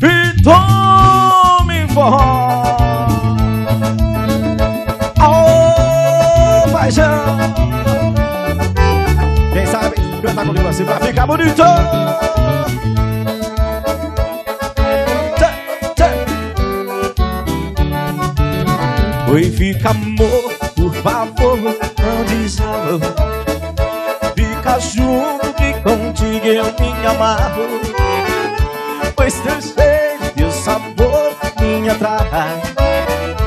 E tome forró. Aô, paixão. Quem sabe cantar comigo assim pra ficar bonito. Oi, fica amor, por favor, não desalô Fica junto que contigo eu me amarro Pois teu cheiro, teu sabor me atrai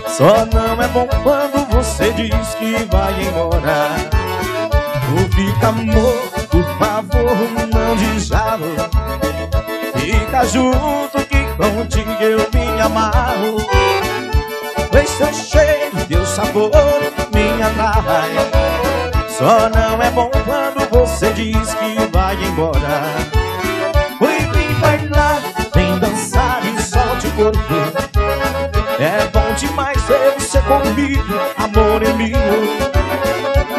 Só não é bom quando você diz que vai embora. Oh, fica amor, por favor, não desalô Fica junto que contigo eu me amarro. Pois teu cheiro, teu sabor me atrai Só não é bom quando você diz que vai embora É bom demais ver você comigo, amor é meu.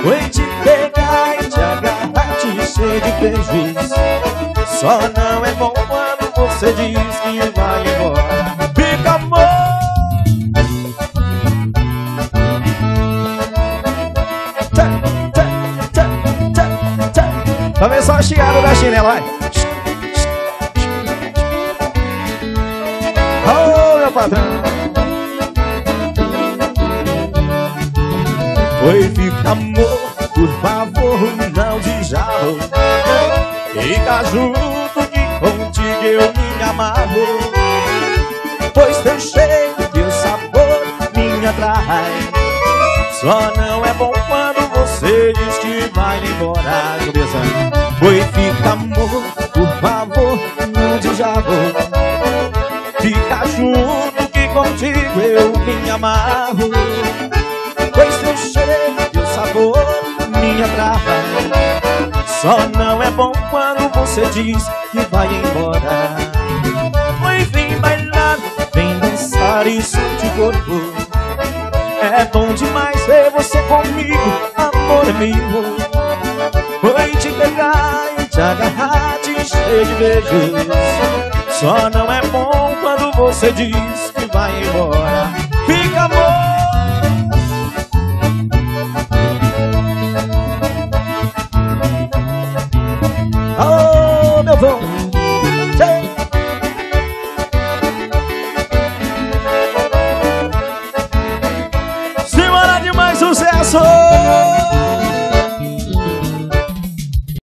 Oi, te pegar e te agarrar, te encher de beijos. Só não é bom quando você diz que vai embora. Fica amor. Vamos ver só a chiada da chinela, vai. Patrão. Oi, fica amor, por favor, não desalo. Fica junto que contigo eu me amarro. Pois teu cheiro, teu sabor me atrai. Só não é bom quando você diz que vai embora Cabeça Oi, fica amor, por favor, não desabou Fica junto contigo eu me amarro. Pois teu cheiro, teu sabor me atrai Só não é bom quando você diz que vai embora. Oi, vem bailar, vem dançar e sentir corpo é bom demais ver você comigo, amor é meu. Foi te pegar e te agarrar, te encher de beijos. Só não é bom quando você diz vai embora. Fica amor. Alô, meu vão. Simbora demais sucesso.